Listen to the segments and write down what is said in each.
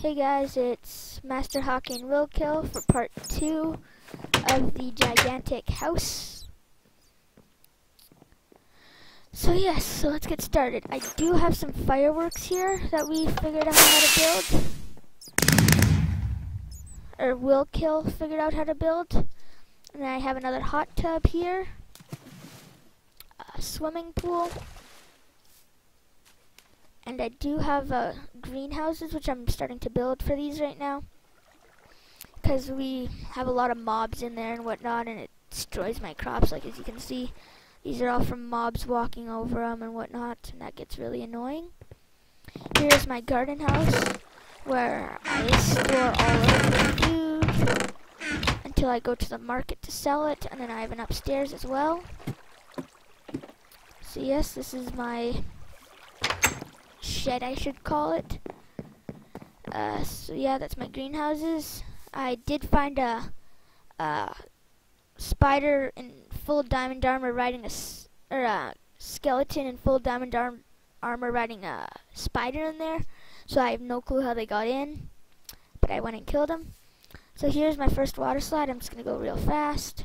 Hey guys, it's Master Hockey and Willkill for part two of the gigantic house. So yes, so let's get started. I do have some fireworks here that we figured out how to build. Or Willkill figured out how to build. And I have another hot tub here. A swimming pool. And I do have uh, greenhouses, which I'm starting to build for these right now. Because we have a lot of mobs in there and whatnot, and it destroys my crops, like as you can see. These are all from mobs walking over them and whatnot, and that gets really annoying. Here's my garden house, where I store all of the food until I go to the market to sell it, and then I have an upstairs as well. So yes, this is my shed, I should call it. Uh, so yeah, that's my greenhouses. I did find a, a spider in full diamond armor riding a or a skeleton in full diamond arm, armor riding a spider in there. So I have no clue how they got in, but I went and killed them. So here's my first water slide. I'm just gonna go real fast.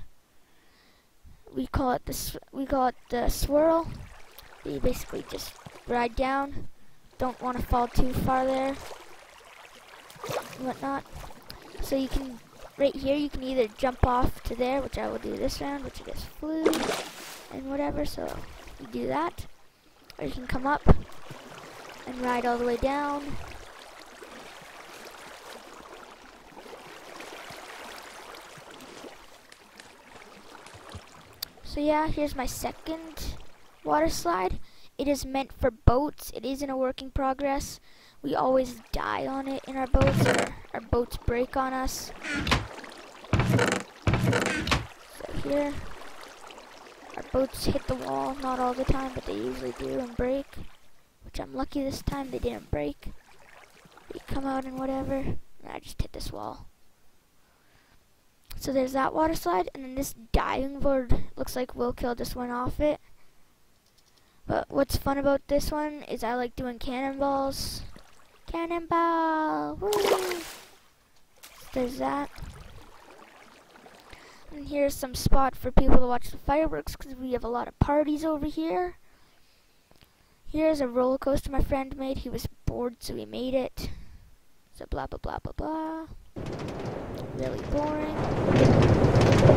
We call it the we call it the swirl. You basically just ride down don't want to fall too far there whatnot. So you can, right here, you can either jump off to there, which I will do this round, which I just flew, and whatever, so you do that. Or you can come up and ride all the way down. So yeah, here's my second water slide. It is meant for boats. It isn't a working progress. We always die on it in our boats, or our boats break on us. So here, our boats hit the wall, not all the time, but they usually do and break. Which I'm lucky this time they didn't break. They come out and whatever, and I just hit this wall. So there's that water slide, and then this diving board looks like Willkill just went off it. But what's fun about this one is I like doing cannonballs. Cannonball! Woo! There's that. And here's some spot for people to watch the fireworks because we have a lot of parties over here. Here's a roller coaster my friend made. He was bored, so he made it. So blah blah blah blah blah. Really boring.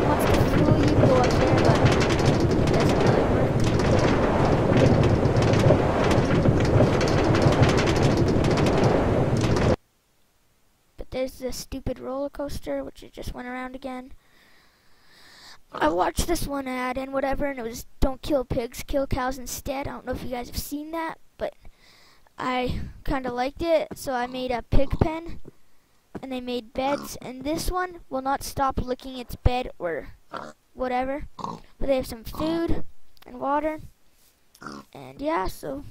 Wants to fool you, go up there, but it doesn't really work. But there's this stupid roller coaster, which it just went around again. I watched this one ad and whatever, and it was don't kill pigs, kill cows instead. I don't know if you guys have seen that, but I kind of liked it, so I made a pig pen, and they made beds, and this one will not stop licking its bed or whatever. But they have some food and water, and yeah, so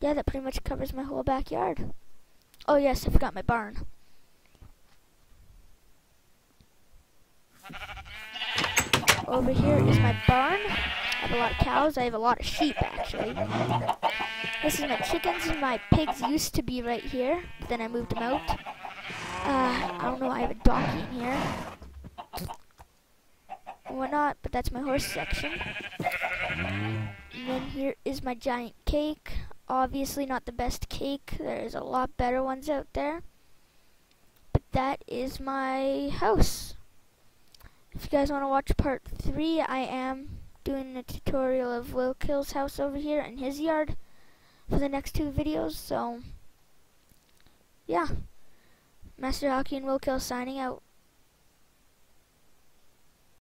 yeah, that pretty much covers my whole backyard. Oh yes, I forgot my barn. Over here is my barn. I have a lot of cows. I have a lot of sheep, actually. This is my chickens and my pigs used to be right here, but then I moved them out. Uh, I don't know, I have a donkey in here. And whatnot, but that's my horse section. And then here is my giant cake obviously not the best cake. There's a lot better ones out there. But that is my house. If you guys want to watch part 3, I am doing a tutorial of Willkill's house over here in his yard for the next two videos. So, yeah. Master Hockey and Willkill signing out.